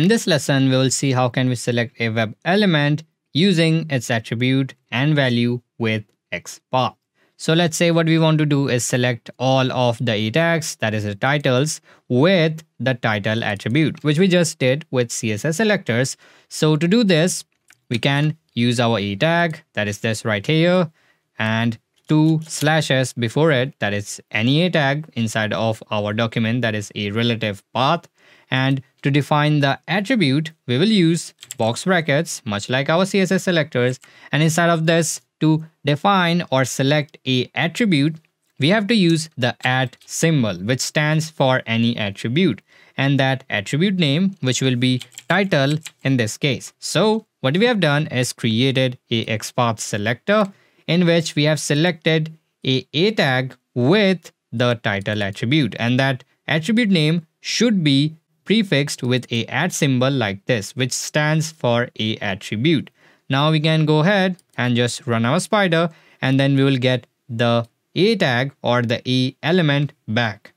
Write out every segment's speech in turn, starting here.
In this lesson, we will see how can we select a web element using its attribute and value with XPath. So let's say what we want to do is select all of the tags, that is the titles, with the title attribute, which we just did with CSS selectors. So to do this, we can use our e tag, that is this right here, and two slashes before it, that is any a tag inside of our document, that is a relative path. And to define the attribute, we will use box brackets, much like our CSS selectors. And inside of this, to define or select a attribute, we have to use the at symbol, which stands for any attribute and that attribute name, which will be title in this case. So what we have done is created a XPath selector in which we have selected a a tag with the title attribute and that attribute name should be prefixed with a at symbol like this, which stands for a attribute. Now we can go ahead and just run our spider and then we will get the a tag or the a element back.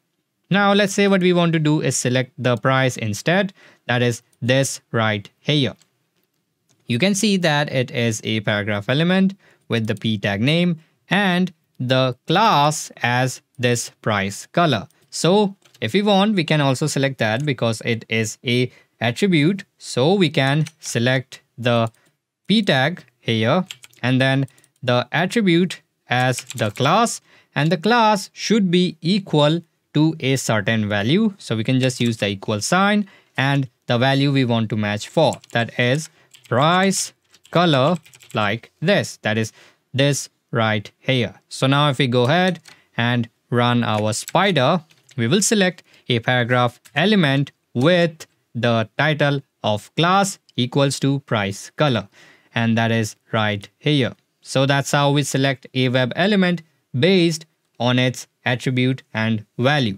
Now let's say what we want to do is select the price instead. That is this right here. You can see that it is a paragraph element with the p tag name and the class as this price color. So if we want, we can also select that because it is a attribute. So we can select the p tag here and then the attribute as the class and the class should be equal to a certain value. So we can just use the equal sign and the value we want to match for that is price color like this that is this right here. So now if we go ahead and run our spider, we will select a paragraph element with the title of class equals to price color and that is right here. So that's how we select a web element based on its attribute and value.